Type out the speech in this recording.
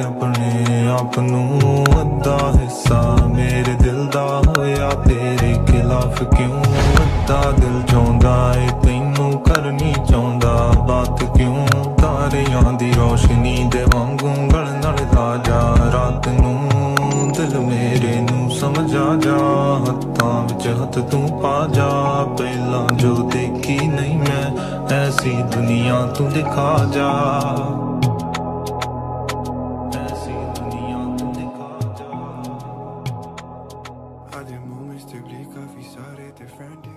ਆਪਣੇ ਆਪ ਨੂੰ ਅੱਧਾ ਹਿੱਸਾ ਮੇਰੇ ਦਿਲ ਦਾ ਹੋਇਆ, ਤੇਰੇ ਖਿਲਾਫ ਕਿਉਂ ਅੱਧਾ ਦਿਲ ਚਾਹੁੰਦਾ ਏ? ਤੈਨੂੰ ਕਰਨੀ ਚਾਹੁੰਦਾ ਬਾਤ ਕਿਉਂ? ਤਾਰਿਆਂ ਦੀ ਰੋਸ਼ਨੀ ਦੇ ਵਾਂਗੂ ਗਲ ਨਾਲ ਰਾਜਾ, ਰਾਤ ਨੂੰ ਦਿਲ ਮੇਰੇ ਨੂੰ ਸਮਝਾ ਜਾ, ਹੱਥਾਂ ਵਿੱਚ ਹੱਥ ਤੂੰ ਪਾ ਜਾ। ਪਹਿਲਾਂ ਜੋ ਦੇਖੀ ਨਹੀਂ ਮੈਂ, ਐਸੀ ਦੁਨੀਆ ਤੂੰ ਦਿਖਾ ਜਾ। to bleak off, sorry, started to friend